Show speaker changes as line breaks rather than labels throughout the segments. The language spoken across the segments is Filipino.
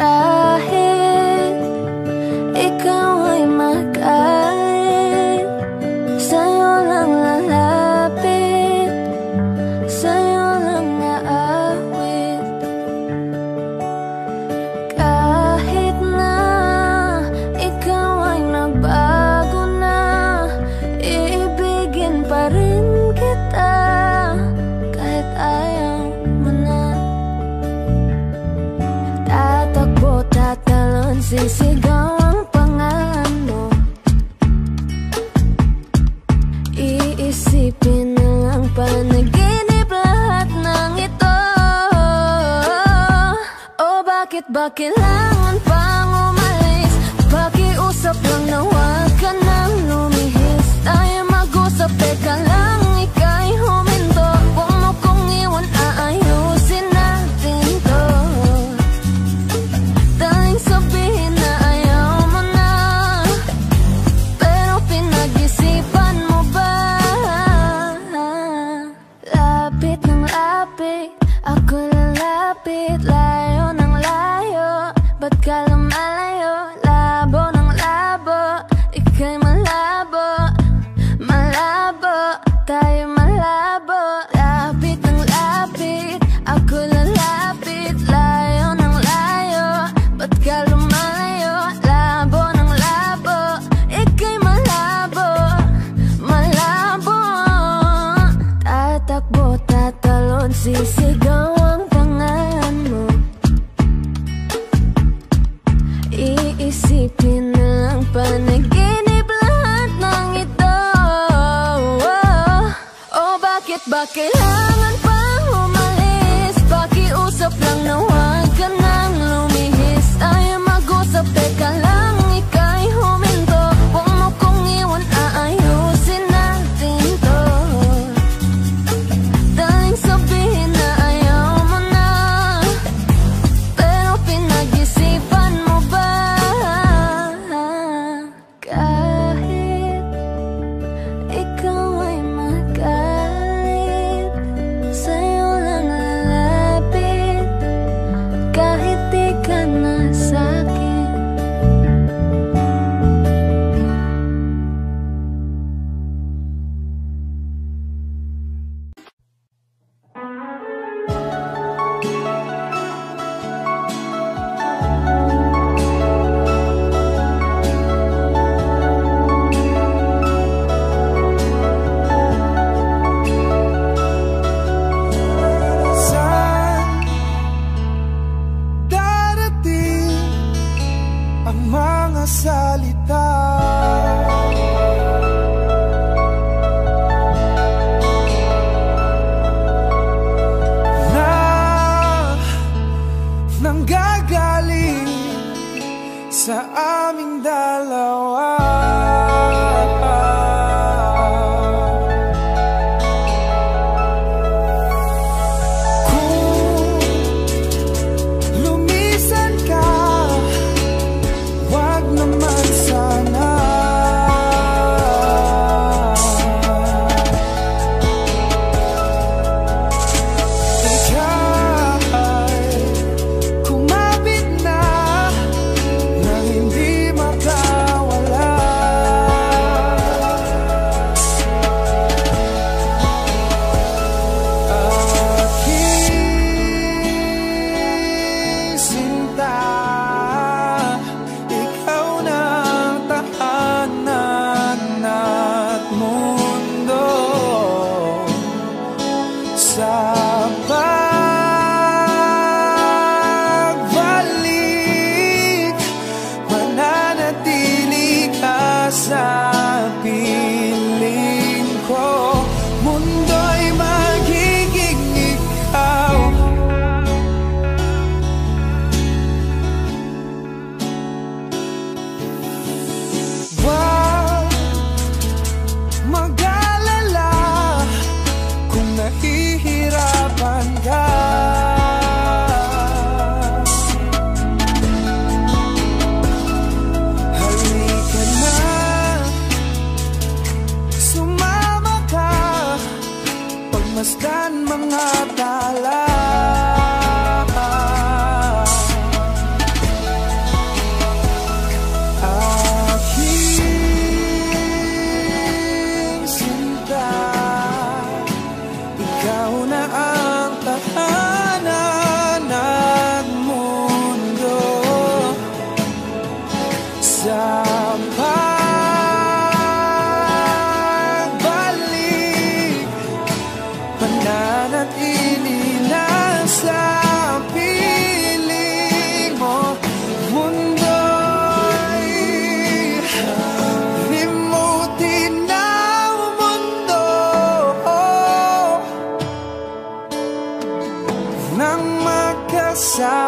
Kahit bakit ba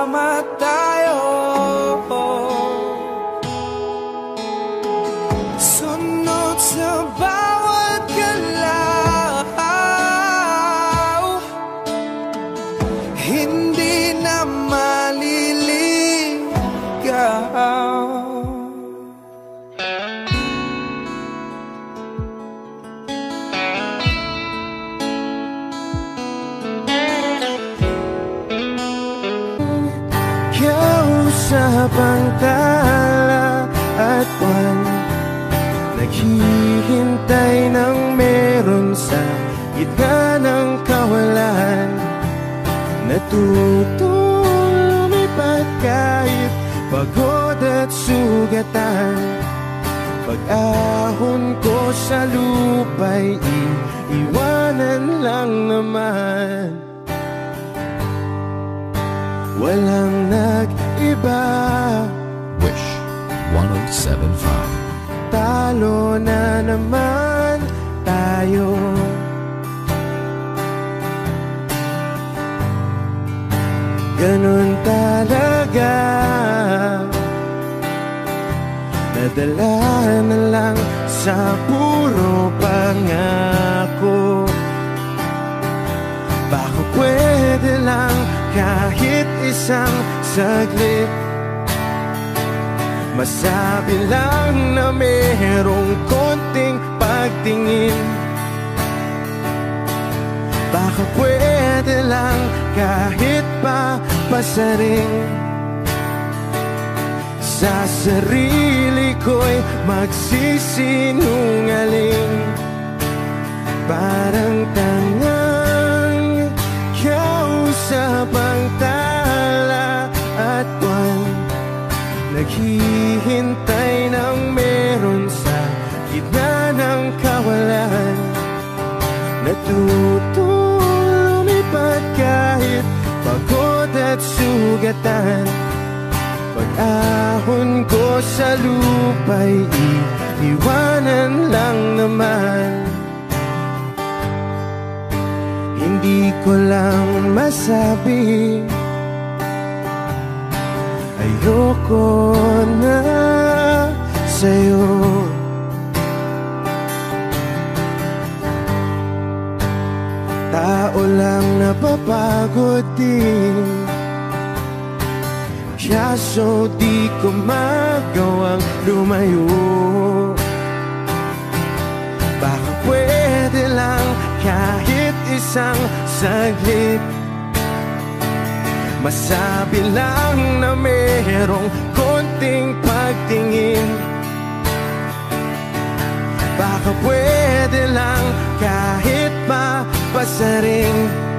mata. Sugatan Pag-ahon ko sa lupa'y iiwanan lang naman. Walang nag-iba.
Wish 1075.
Talo na naman Nadala na lang sa puro pangako. Baka pwede lang kahit isang saglit. Masabi lang na merong konting pagtingin. Baka pwede lang kahit pa pasaring Sa sarili ko'y magsisinungaling. Parang tangang kausap ang tala at buwan. Naghihintay ng meron sa gitna ng kawalan. Natutong lumipad kahit pagod at sugatan Pag-ahon ko sa lupa'y iiwanan lang naman. Hindi ko lang masabi Ayoko na sa'yo. Tao lang napapagod din Kaso di ko magawang lumayo. Baka pwede lang kahit isang saglit. Masabi lang na merong konting pagtingin. Baka pwede lang kahit pa pasaring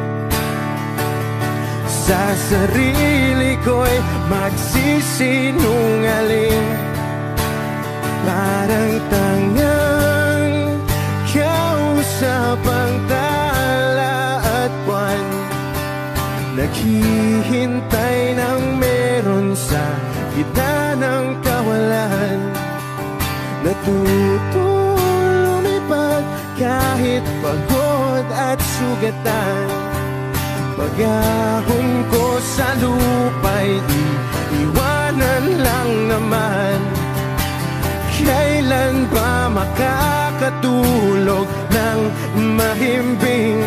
Sa sarili ko'y magsisinungaling. Parang tangang kausap ang tala at buwan. Naghihintay ng meron sa gitna ng kawalan. Natutong lumipad kahit pagod at sugatan Pag-ahon ko sa lupa'y iiwanan lang naman. Kailan ba makakatulog ng mahimbing?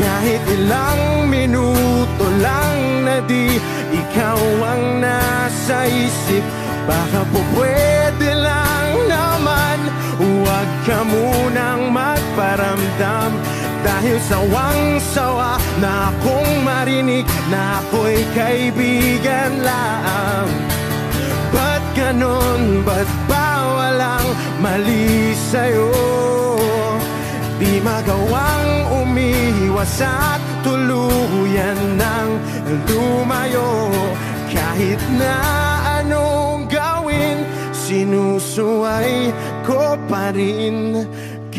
Kahit ilang minuto lang na di ikaw ang nasa isip Baka po pwede lang naman. Huwag ka munang magparamdam Dahil sawang-sawa na akong marinig Na ako'y kaibigan lang Ba't ganon? Ba't ba walang mali sa'yo? Di magawang umiwas at tuluyan ng lumayo Kahit na anong gawin Sinusuway ko pa rin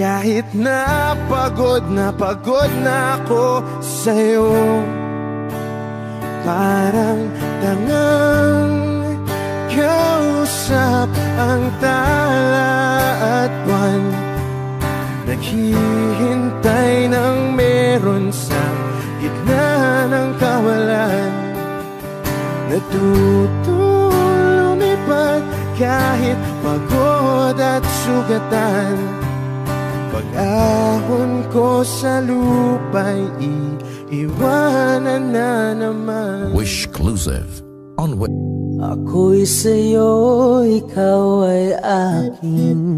Kahit na pagod na pagod na ako sa'yo Parang tangang kausap ang tala at buwan. Naghihintay ng meron sa gitna ng kawalan. Natutong lumipad kahit pagod at sugatan Pag-ahon ko sa lupa'y iiwanan na naman.
Wishclusive on Wi-
Ako'y sa'yo, ikaw ay akin.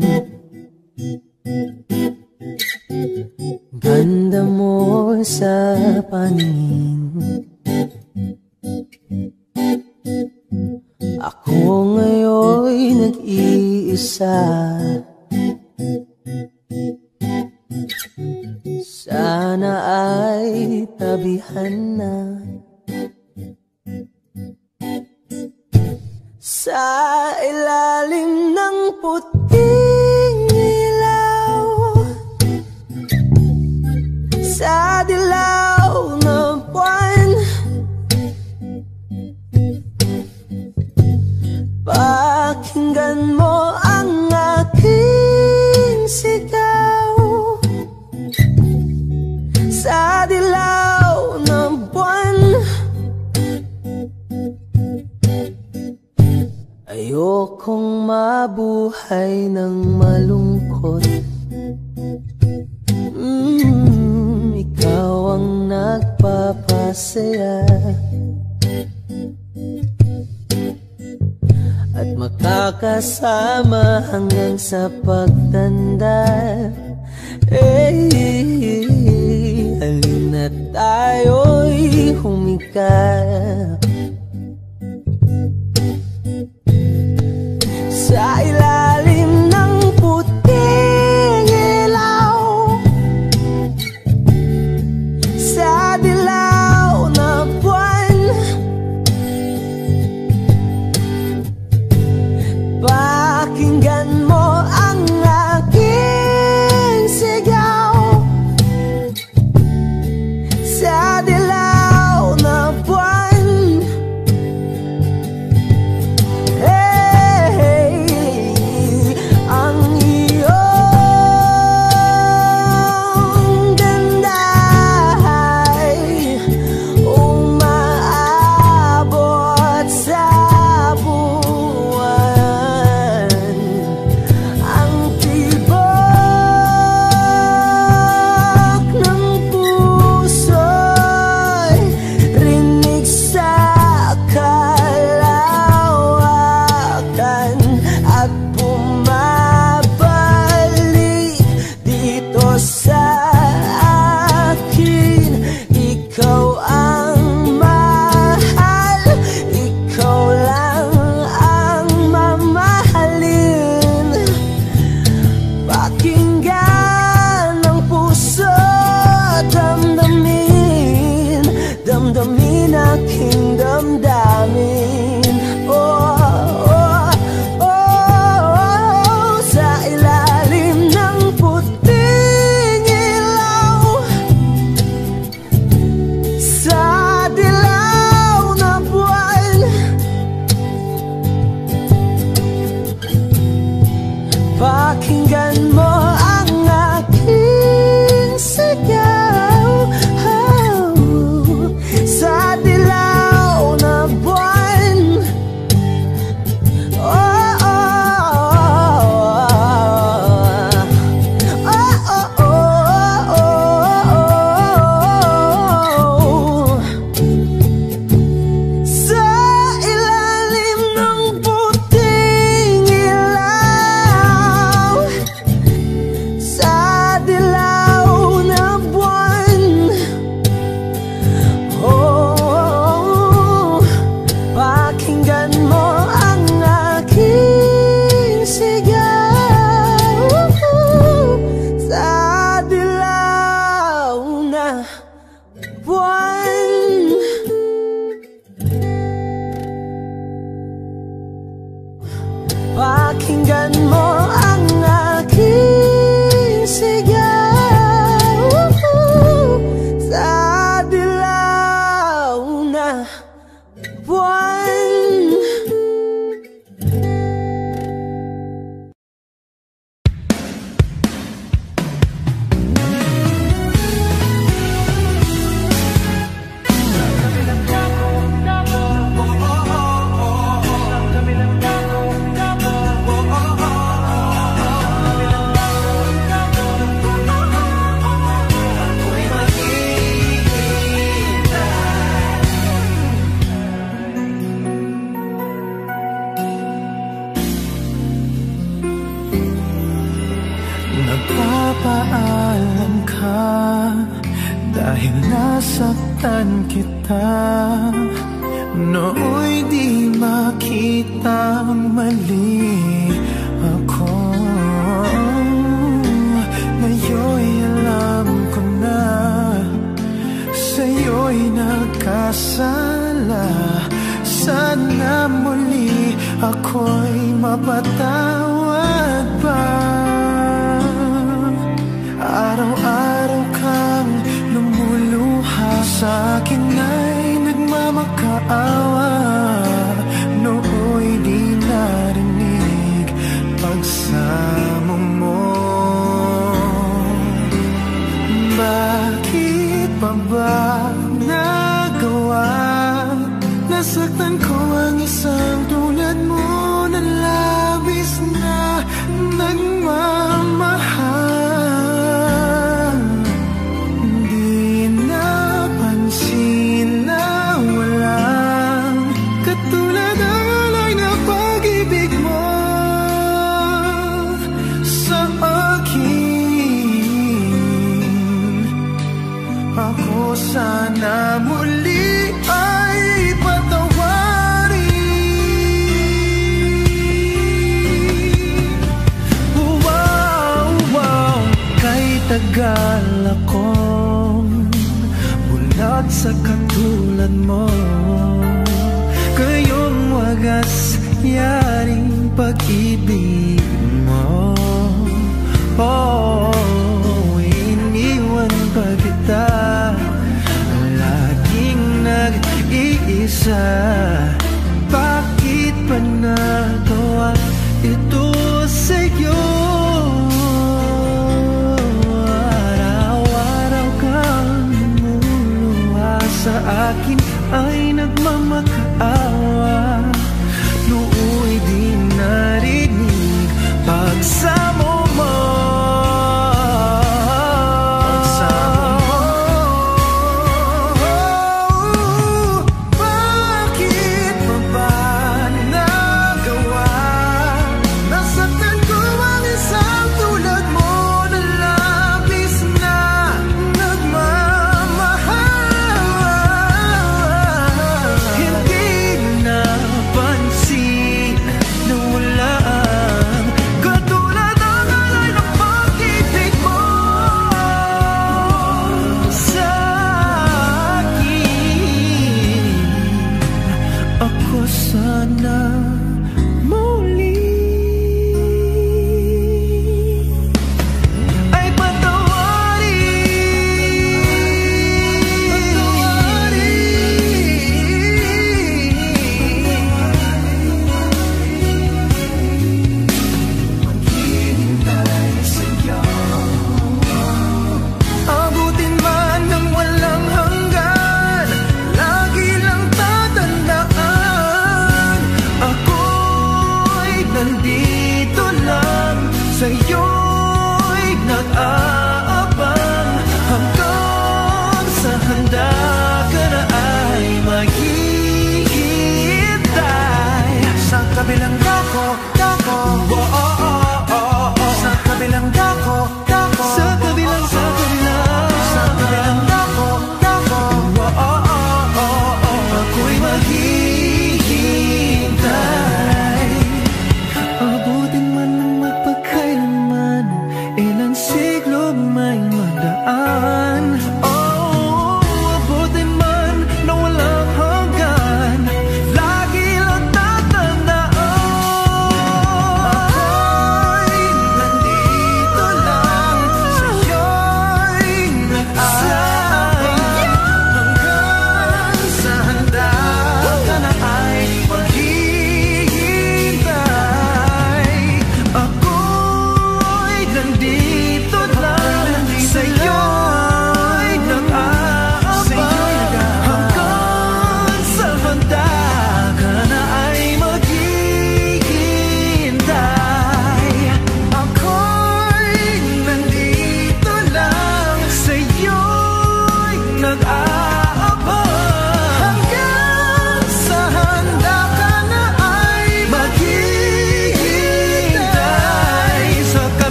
Ganda mo sa paningin. Ako ngayon'y nag-iisa ay tabihan na Sa ilalim ng puting ilaw Sa dilaw Ayokong mabuhay ng malungkot. Mm, Ikaw ang nagpapasaya. At makakasama hanggang sa pagtanda. Eh, halina tayo'y humikap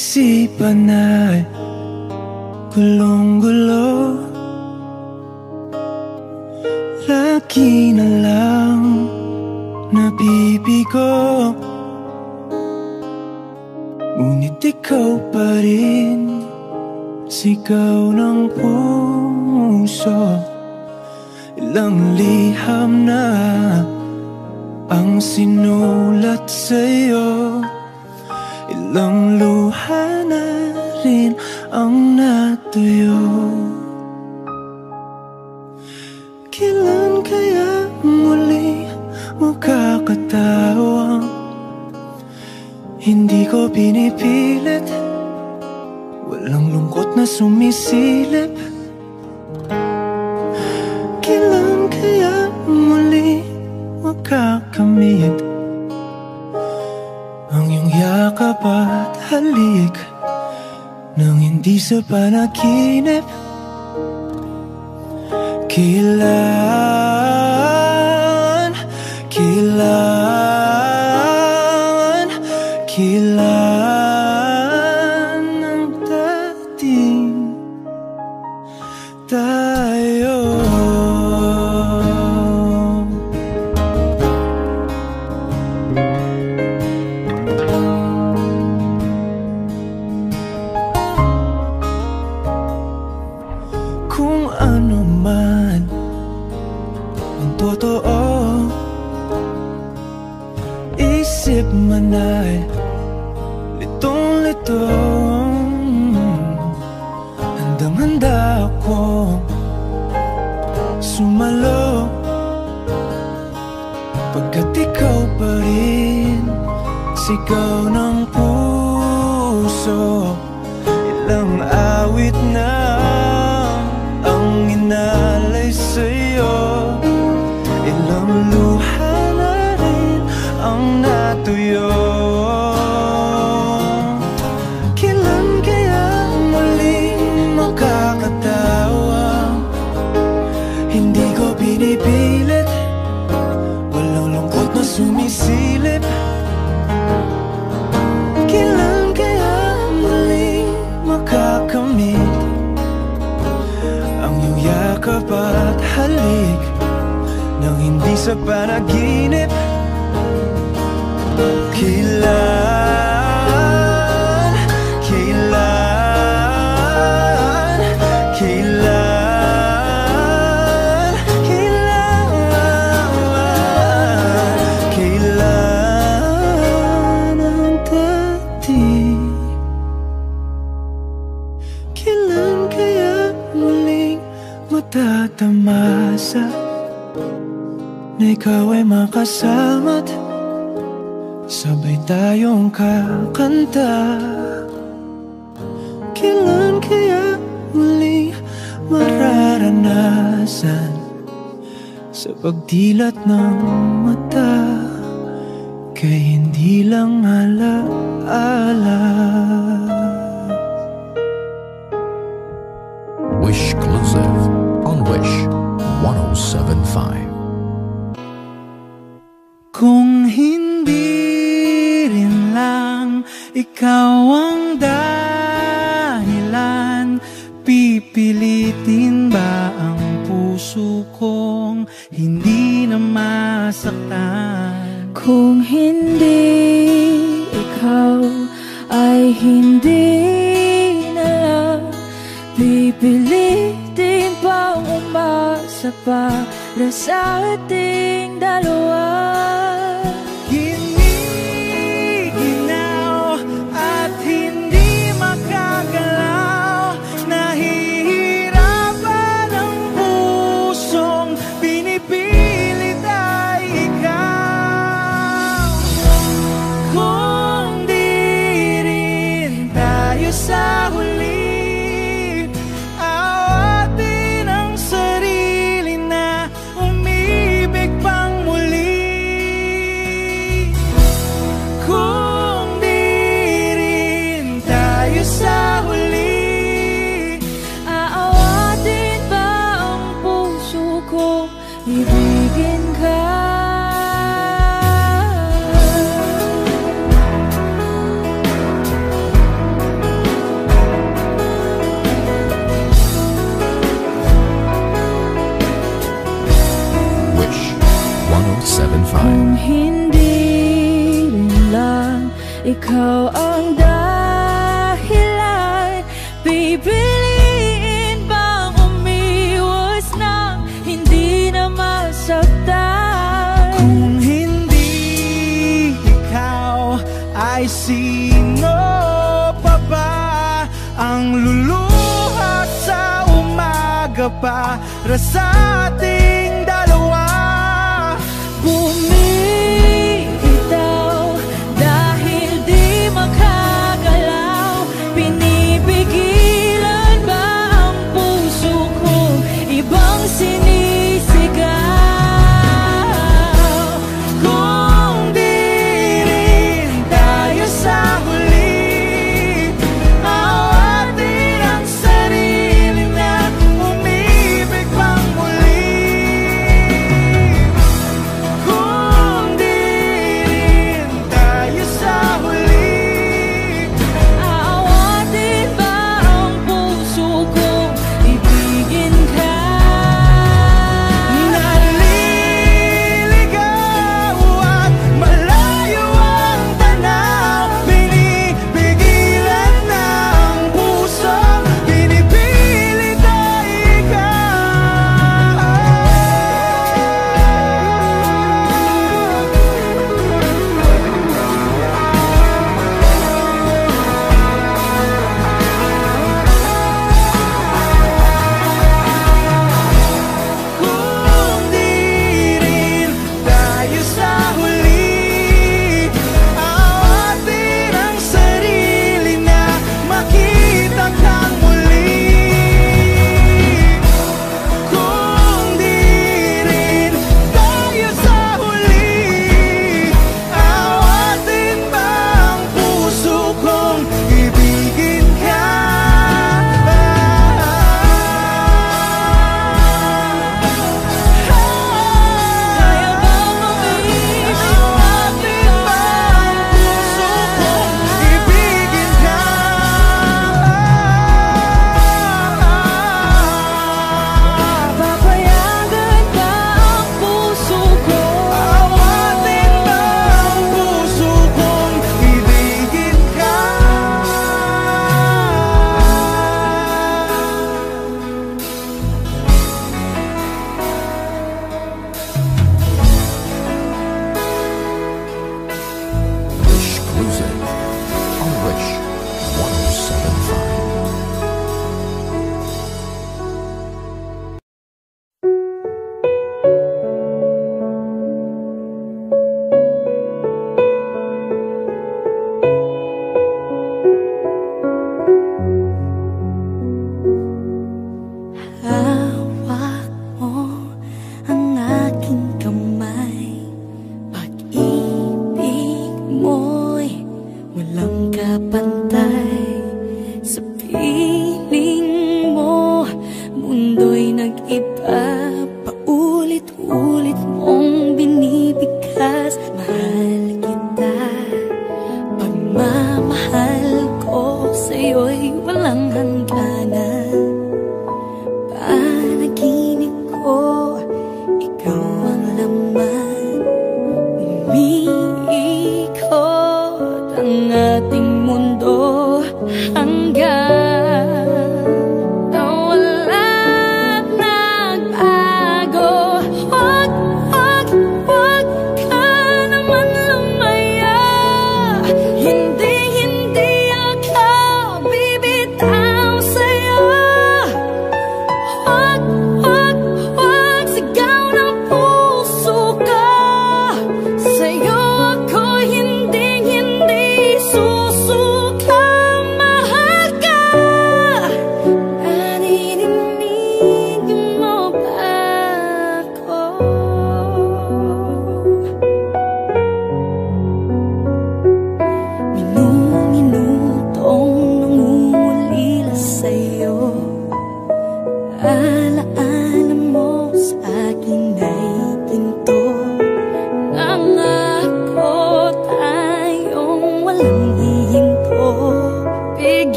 isipan na Nang hindi sa panaginip Kilala and I give makasalamat Sabay tayong kakanta. Kailan kaya muling mararanasan Sa pagdilat ng mata? hindi na masaktan.
Kung hindi ikaw ay hindi na lang Pipilitin pang umasa para sa ating dalawa.
Para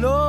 lo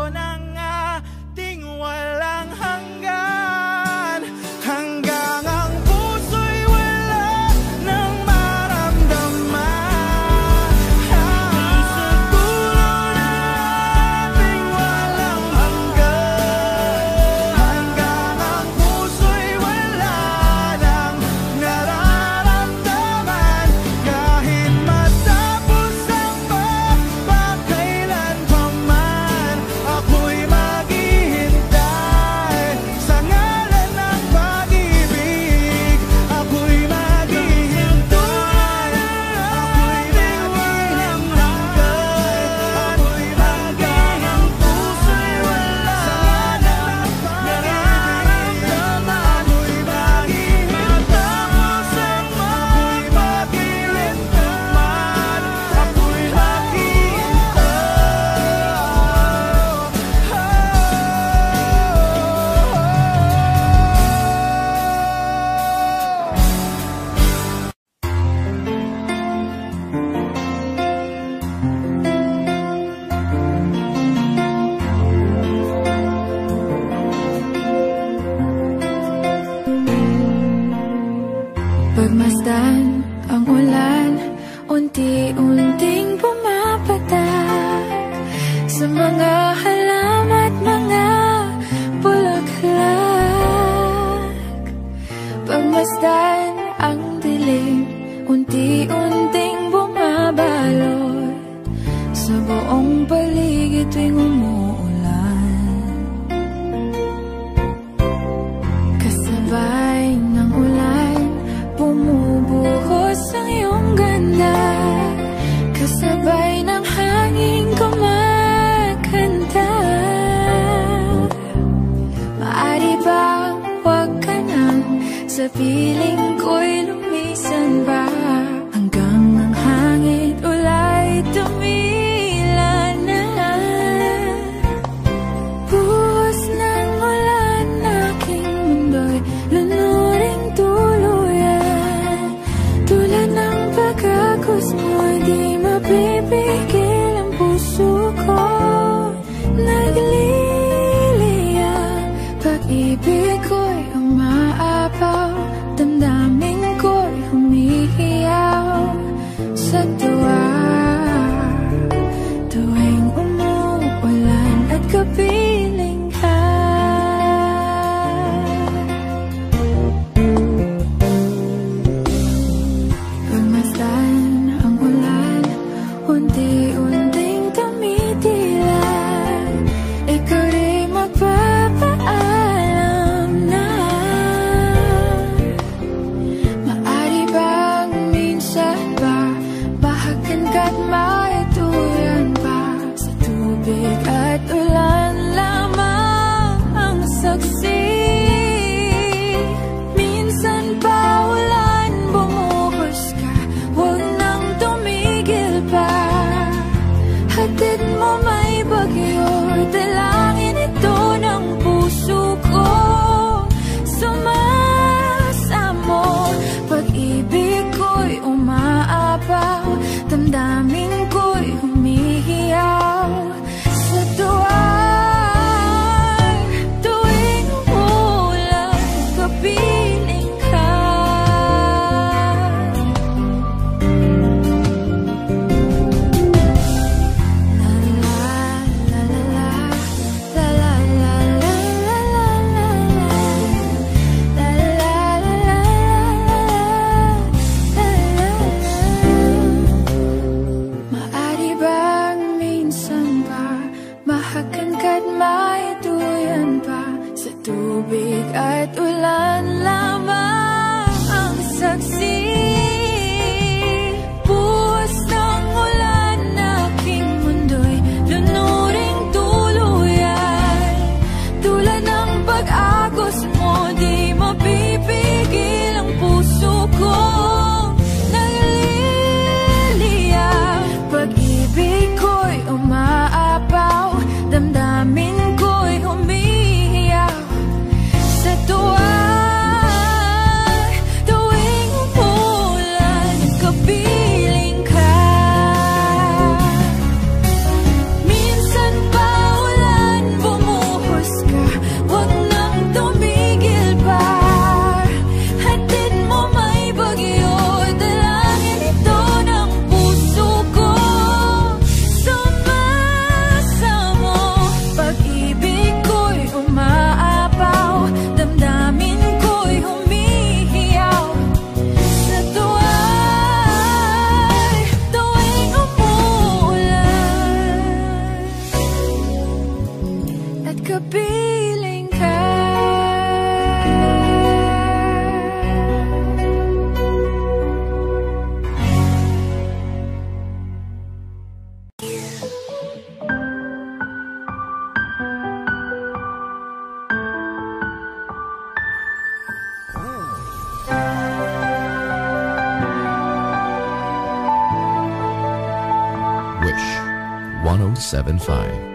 1075.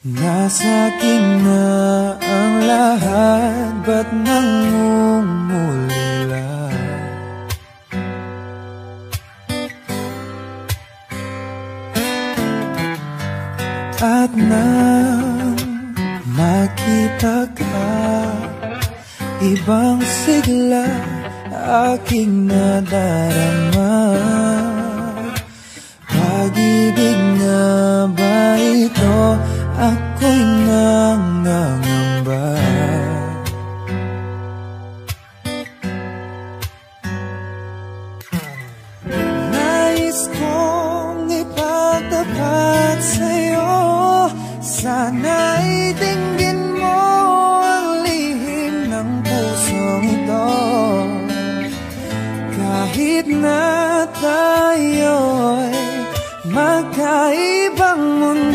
Nasa akin na ang lahat
Ba't nangungulila? At nang makita ka Ibang sigla aking nadarama Pag-ibig nga ba ito? ako'y nangangamba. Nais kong ipagdapat sa'yo. Sana'y dinggin mo ang lihim ng pusong ito. Kahit na tayo'y magkaibang mundo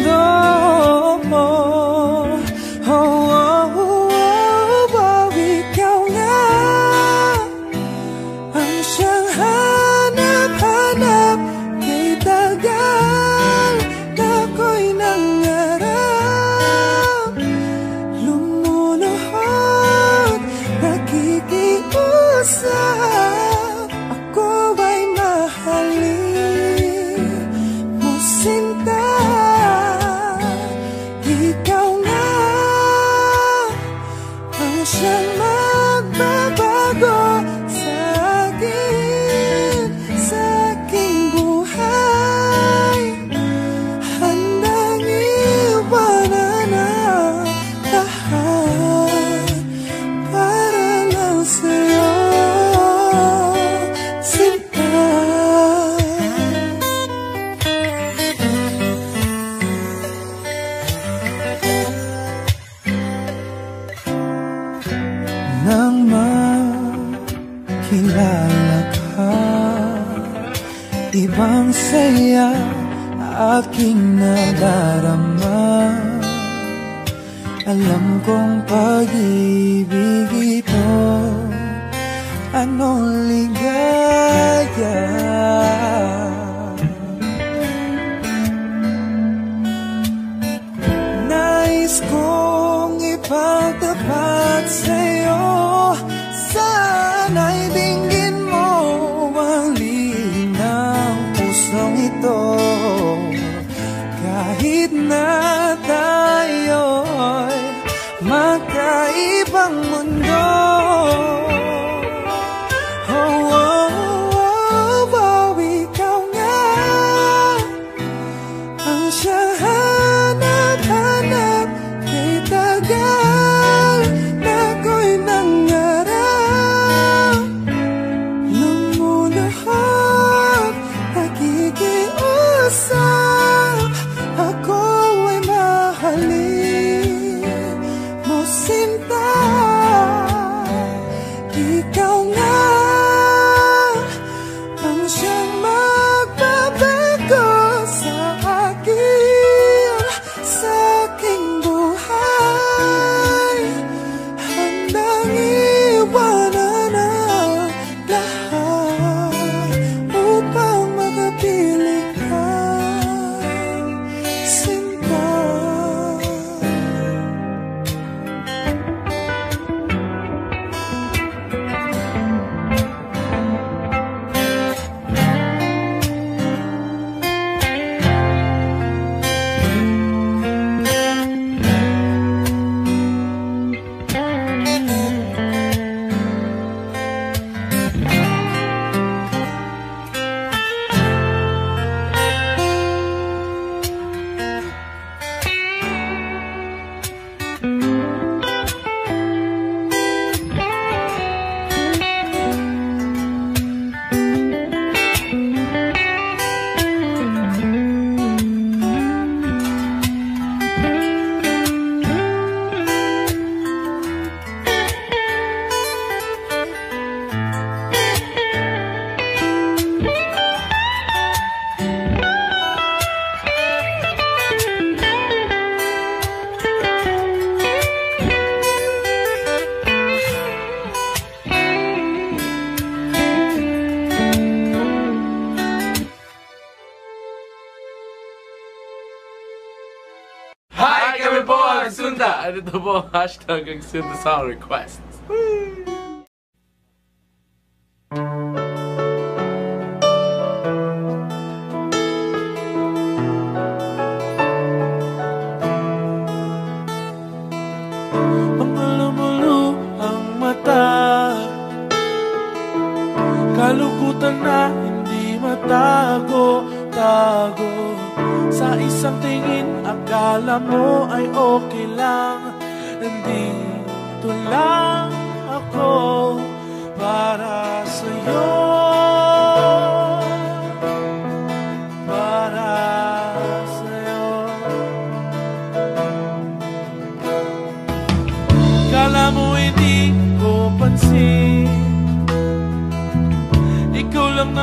aking nadarama. Alam kong pag-ibig ito.
Ano Tugging send the song request.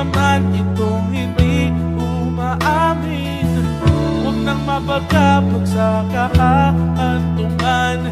Naman itong hindi umaamin. Huwag nang mapagkapag sa kaantungan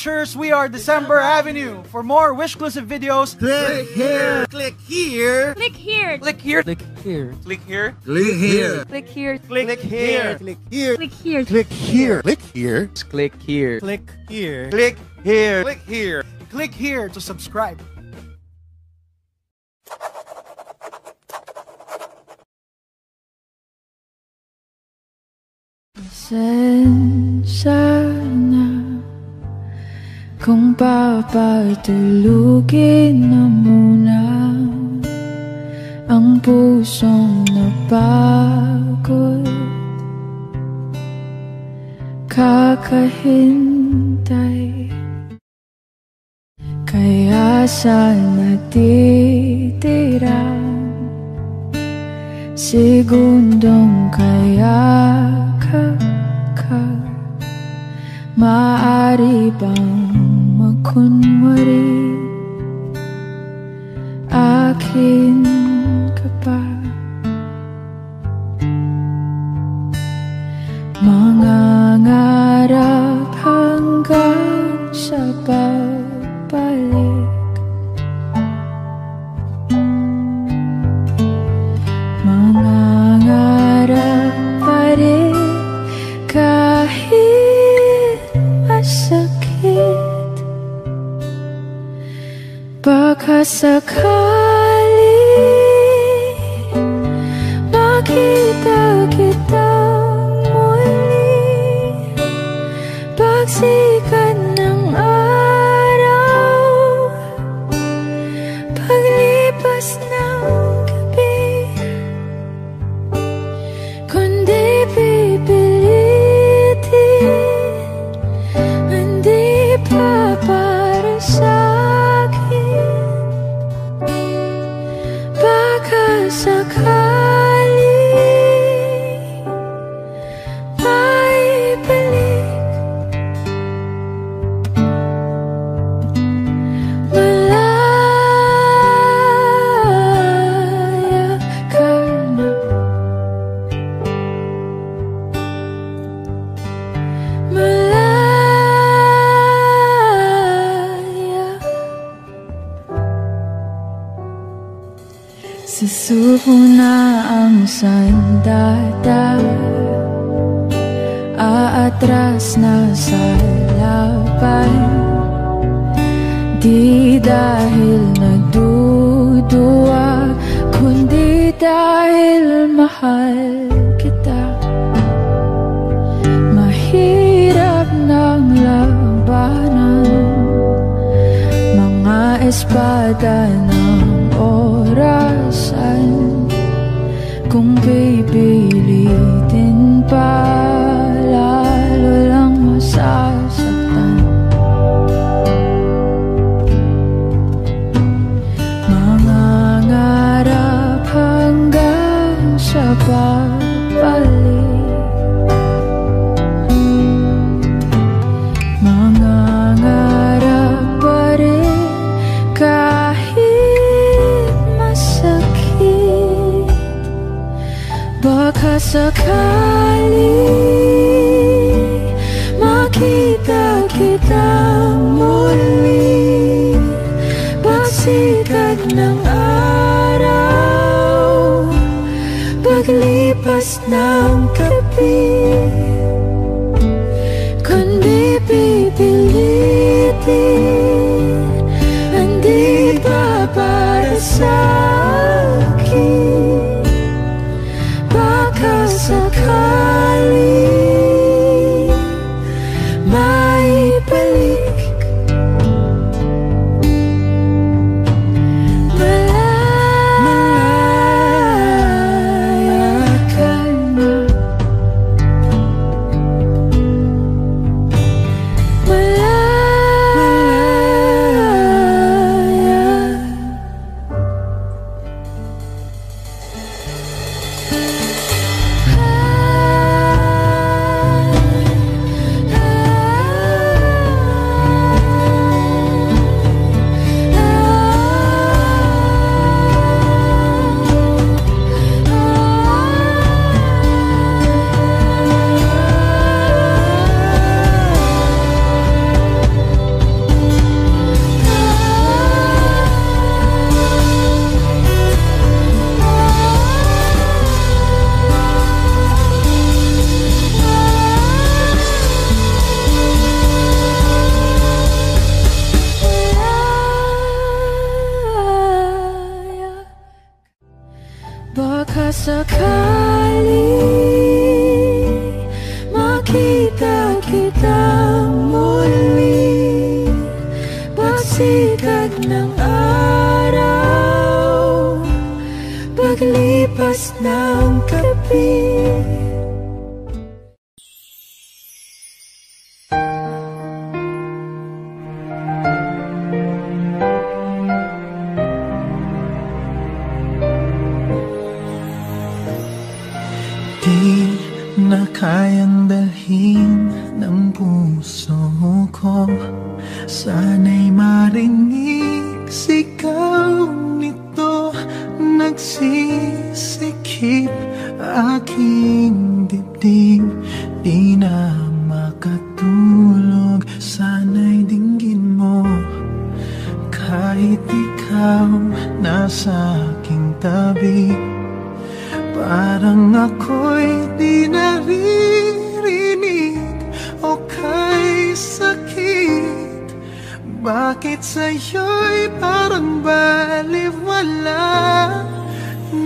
wishers, we are December Avenue. For more wish-clusive videos,
click here. Click here.
Click here.
Click here.
Click here.
Click here.
Click here.
Click here.
Click here.
Click here.
Click here.
Click here. Click here.
Click here.
Click here.
Click here. Click here.
Click here to subscribe.
Senza Kung papatulugin na muna Ang pusong napagod Kakahintay. Kaya saan natitira? Segundong kaya kakak Maari bang couldn't worry kita muli. Pagsikat ng araw. Paglipas ng gabi.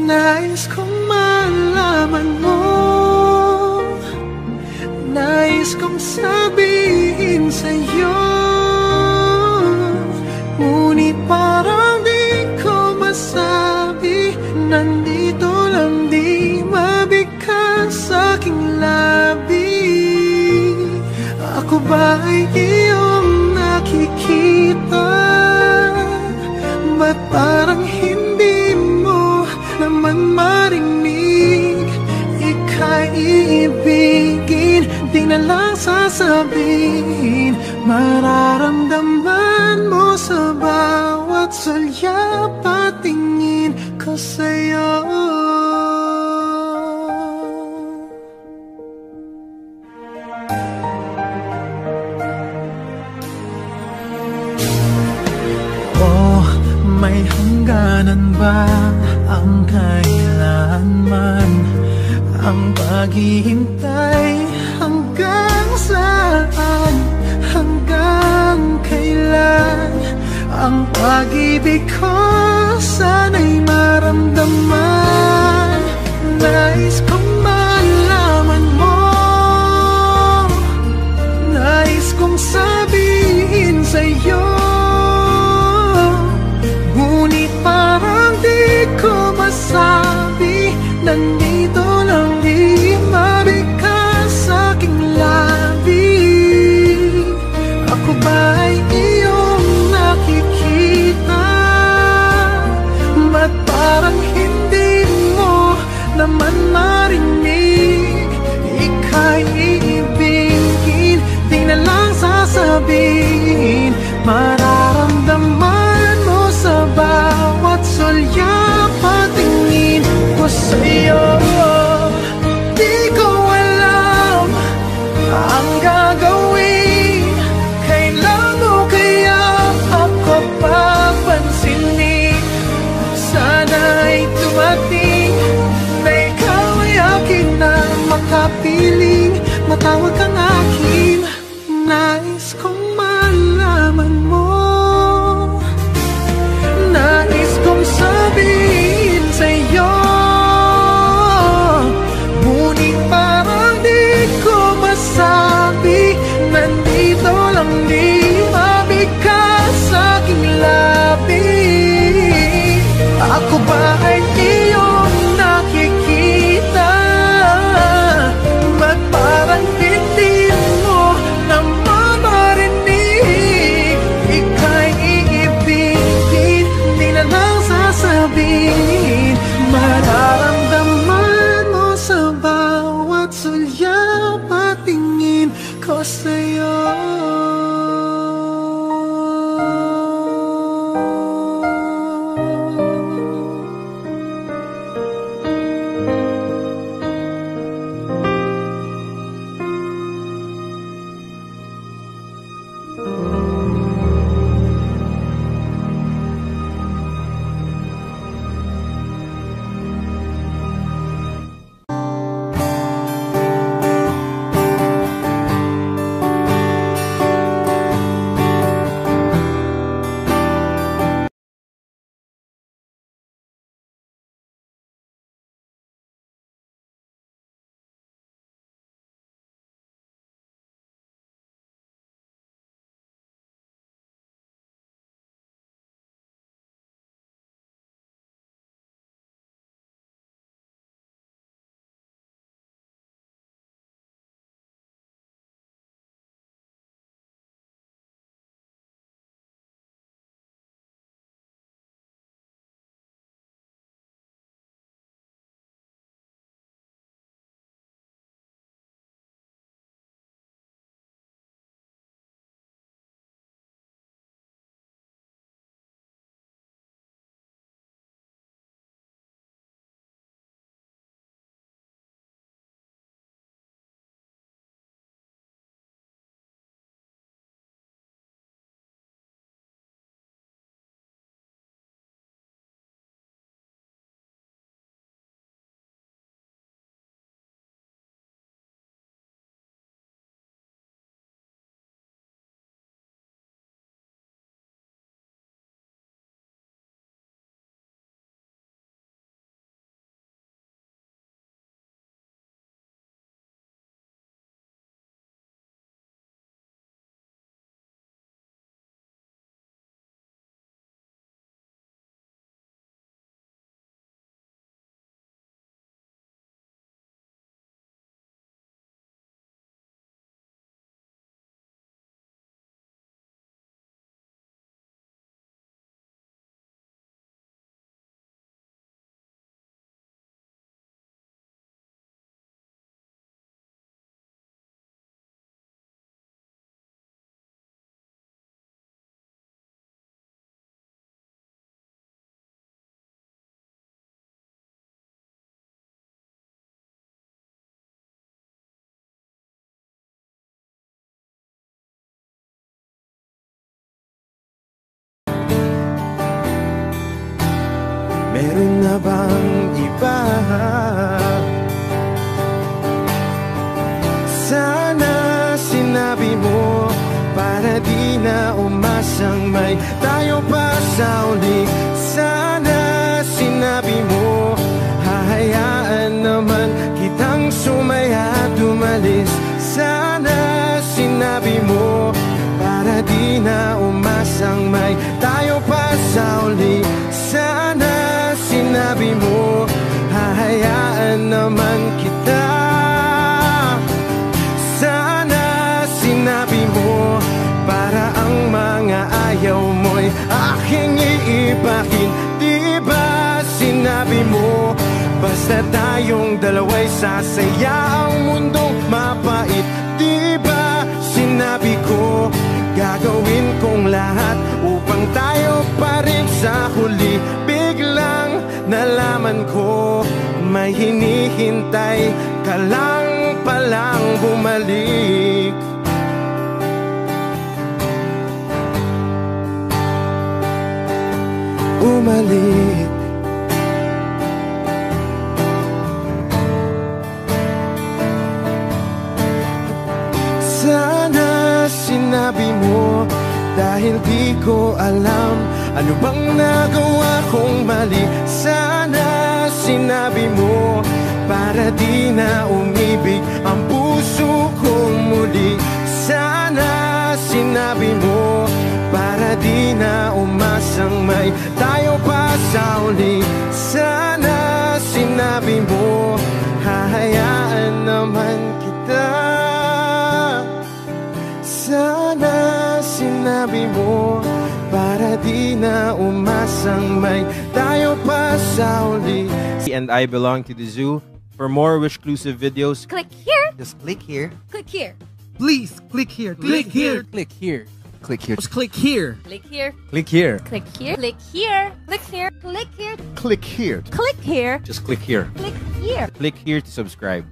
Nais kong malaman mo. Nais kong sabihin sa'yo. Ngunit parang di ko masabi Nandito lang di mabigkas sa'king labi. Ako ba ay iyong nakikita? Ba't parang paligid Di na lang sasabihin. Mararamdaman mo sa bawat salya patingin Ko pag-ibig ko sana'y maramdaman
bang iba? Dalawa'y sasaya Ang mundong mapait Di ba? Sinabi ko Gagawin kong lahat Upang tayo pa rin sa huli. Biglang nalaman ko May hinihintay ka lang palang bumalik. Umalik Dahil di ko alam Ano bang nagawa kong mali? Sana sinabi mo Para di na umibig Ang puso kong muli. Sana sinabi mo Para di na umasang may Tayo pa sa uli. Sana sinabi mo Hahayaan naman sinabi mo Para di na umasang may tayo pa sa uli
And I belong to the zoo. For more Wishclusive videos,
Click here,
just click here.
click here,
Please click here. Click here.
Click here. Click here.
Just click here.
click here,
Click here.
click here, click here, click here, click here,
Click here.
click here,
Just click here.
click here.
Click here to subscribe.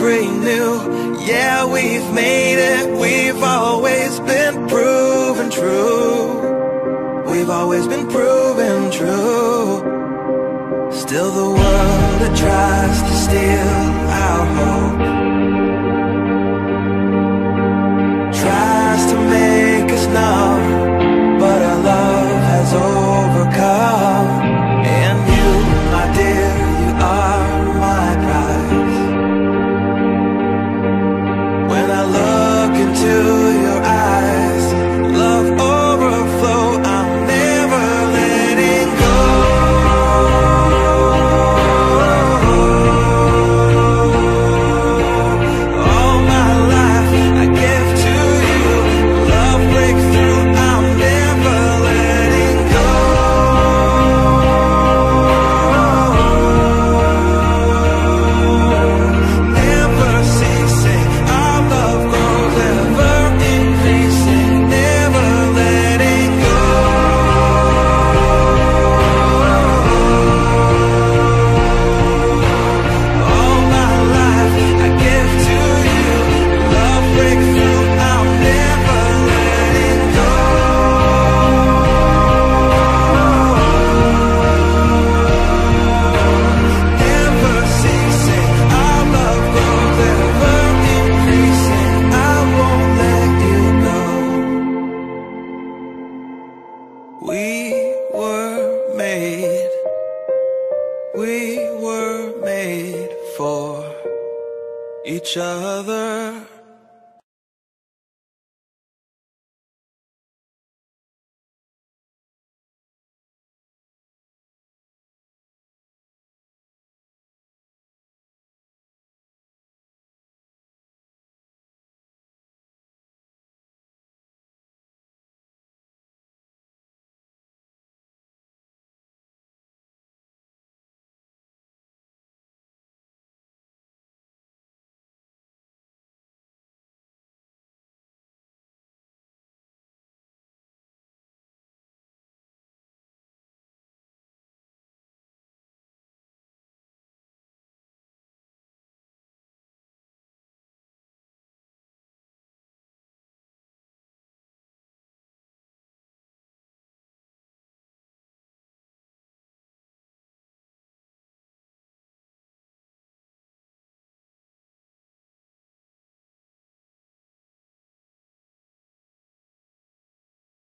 brand new. Yeah, we've made it. We've always been proven true. We've always been proven true. Still the world that tries to steal our hope. Tries to make us know.